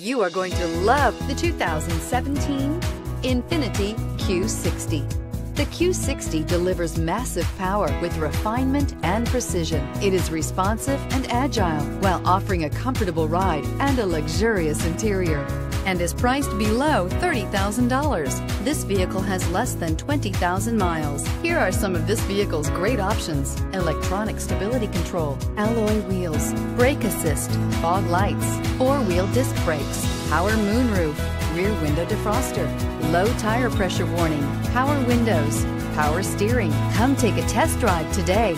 You are going to love the 2017 Infiniti Q60. The Q60 delivers massive power with refinement and precision. It is responsive and agile while offering a comfortable ride and a luxurious interior and is priced below $30,000. This vehicle has less than 20,000 miles. Here are some of this vehicle's great options. Electronic stability control, alloy wheels, brake assist, fog lights, four-wheel disc brakes, power moonroof, rear window defroster, low tire pressure warning, power windows, power steering. Come take a test drive today.